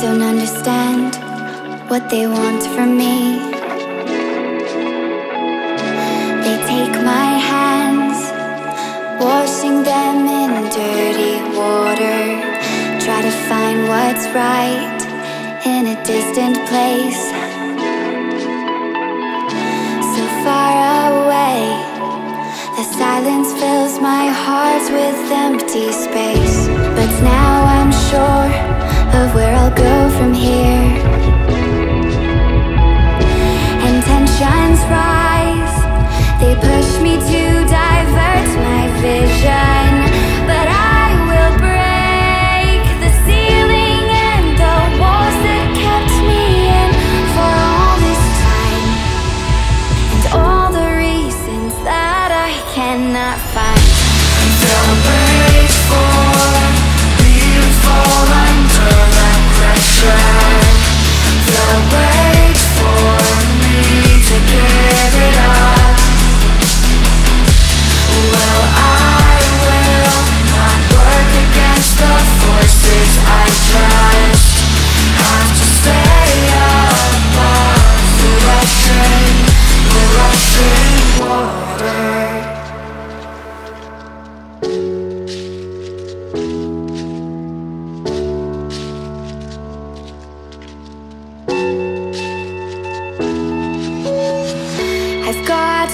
don't understand what they want from me. They take my hands, washing them in dirty water. Try to find what's right in a distant place. So far away, the silence fills my heart with empty space. But now I'm sure of where I'll go from here. And tensions rise, they push me to divert my vision. But I will break the ceiling and the walls that kept me in for all this time. And all the reasons that I cannot find.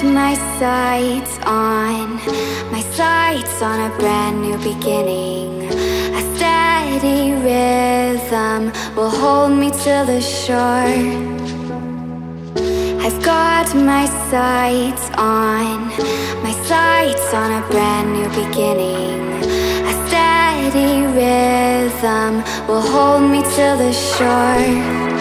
My sights on, my sights on a brand new beginning. A steady rhythm will hold me to the shore. I've got my sights on, my sights on a brand new beginning. A steady rhythm will hold me to the shore.